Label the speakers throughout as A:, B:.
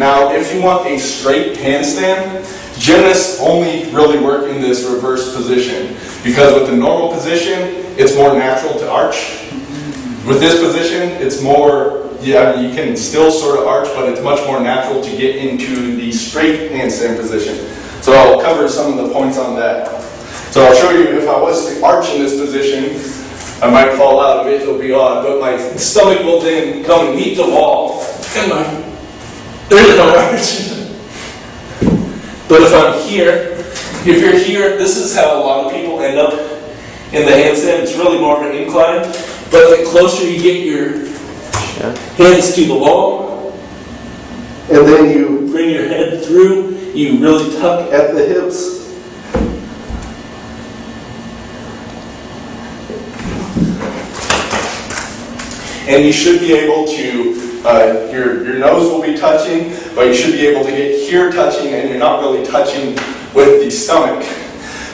A: Now, if you want a straight handstand, gymnasts only really work in this reverse position because with the normal position, it's more natural to arch. With this position, it's more, yeah, you can still sort of arch, but it's much more natural to get into the straight handstand position. So I'll cover some of the points on that. So I'll show you if I was to arch in this position, I might fall out of it, it'll be odd, but my stomach will then come and meet the wall, and my, there's no arch. But if I'm here, if you're here, this is how a lot of people end up in the handstand. It's really more of an incline. But the closer you get your hands to the wall, and then you bring your head through, you really tuck at the hips. And you should be able to, uh, your, your nose will be touching, but you should be able to get here touching and you're not really touching with the stomach.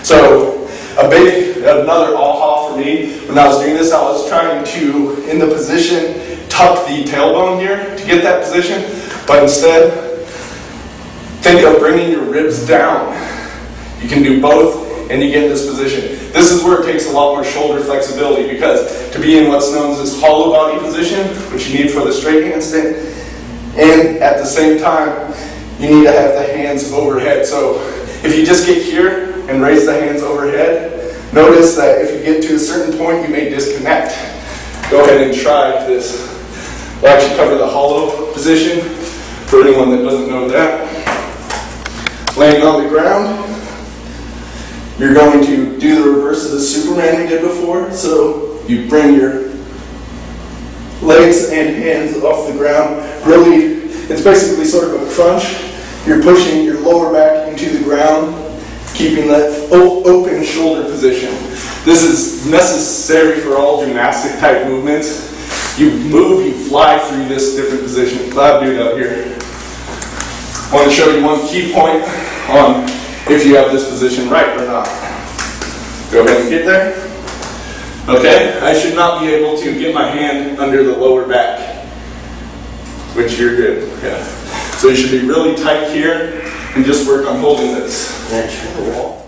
A: So a big, another aha for me when I was doing this, I was trying to, in the position, tuck the tailbone here to get that position, but instead, think of bringing your ribs down. You can do both and you get this position. This is where it takes a lot more shoulder flexibility because to be in what's known as this hollow body position, which you need for the straight handstand, and at the same time, you need to have the hands overhead. So if you just get here and raise the hands overhead, notice that if you get to a certain point, you may disconnect. Go ahead and try this. We'll actually cover the hollow position for anyone that doesn't know that. Laying on the ground, you're going to do the reverse of the Superman we did before. So you bring your legs and hands off the ground. Really, it's basically sort of a crunch. You're pushing your lower back into the ground, keeping that open shoulder position. This is necessary for all gymnastic type movements. You move, you fly through this different position. Glad dude up here. I want to show you one key point on if you have this position right or not. Go ahead and get there. Okay, I should not be able to get my hand under the lower back, which you're good. Yeah. So you should be really tight here and just work on holding this.
B: the wall.